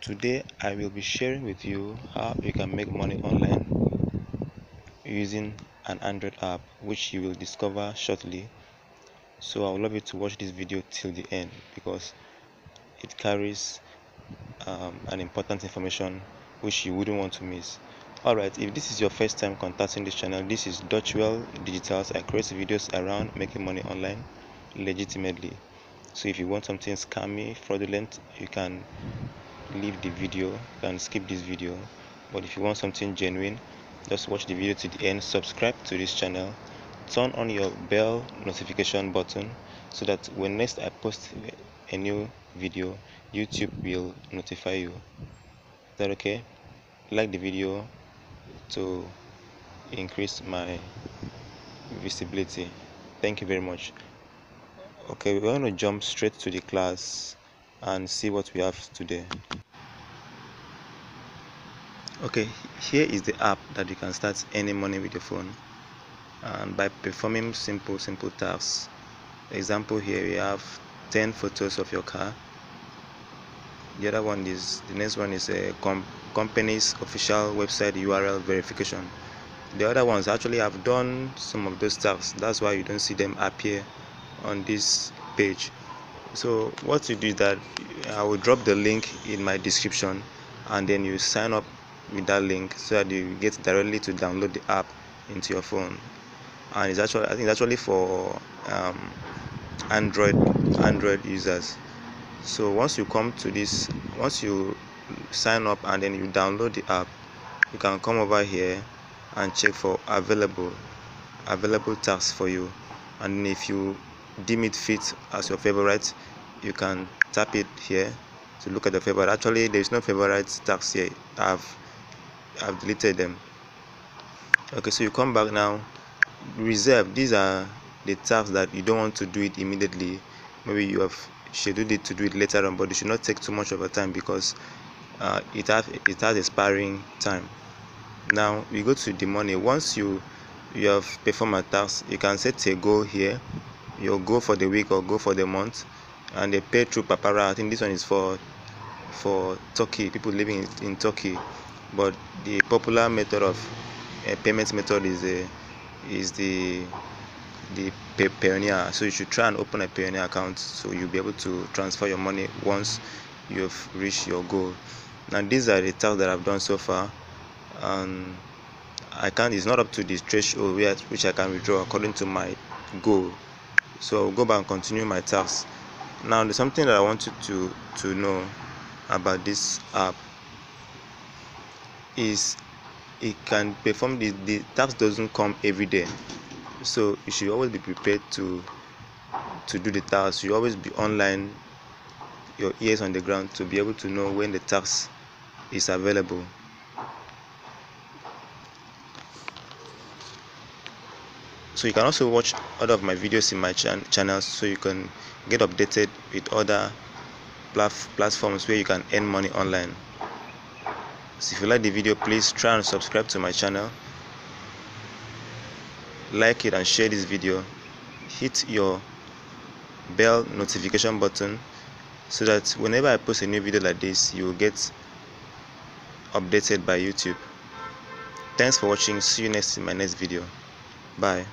Today I will be sharing with you how you can make money online using an Android app which you will discover shortly. So I would love you to watch this video till the end because it carries um, an important information which you wouldn't want to miss. Alright, if this is your first time contacting this channel, this is Doshwell Digitals. I create videos around making money online legitimately. So if you want something scammy, fraudulent, you can leave the video and skip this video. But if you want something genuine just watch the video to the end. Subscribe to this channel. Turn on your bell notification button so that when next i post a new video youtube will notify you. Is that okay? Like the video to increase my visibility. Thank you very much. Okay we're going to jump straight to the class and see what we have today okay here is the app that you can start any money with your phone and by performing simple simple tasks. Example here we have 10 photos of your car. The other one is the next one is a com company's official website url verification. The other ones actually have done some of those tasks. That's why you don't see them appear on this page. So what you do is that i will drop the link in my description and then you sign up with that link so that you get directly to download the app into your phone. And it's actually i think it's actually for um, android android users. So once you come to this once you sign up and then you download the app you can come over here and check for available available tasks for you. And if you deem it fit as your favorite you can tap it here to look at the favorite. Actually there is no favorite tasks here. I've i've deleted them. Okay so you come back now. Reserve these are the tasks that you don't want to do it immediately. Maybe you have scheduled it to do it later on but it should not take too much of a time because uh, it has it has expiring time. Now we go to the money. Once you you have performed a task you can set a goal here. Your goal for the week or go for the month and they pay through papara i think this one is for for turkey people living in, in turkey but the popular method of uh, payment method is the is the the Payoneer. So you should try and open a Payoneer account so you'll be able to transfer your money once you've reached your goal. Now these are the tasks that I've done so far, and I can't. It's not up to the threshold which I can withdraw according to my goal. So I'll go back and continue my tasks. Now there's something that I want you to to know about this app is it can perform the, the task doesn't come every day. So you should always be prepared to to do the task. You always be online your ears on the ground to be able to know when the task is available. So you can also watch other of my videos in my ch- channel so you can get updated with other platforms where you can earn money online so if you like the video please try and subscribe to my channel. Like it and share this video. Hit your bell notification button so that whenever i post a new video like this you will get updated by youtube. Thanks for watching. See you next in my next video. Bye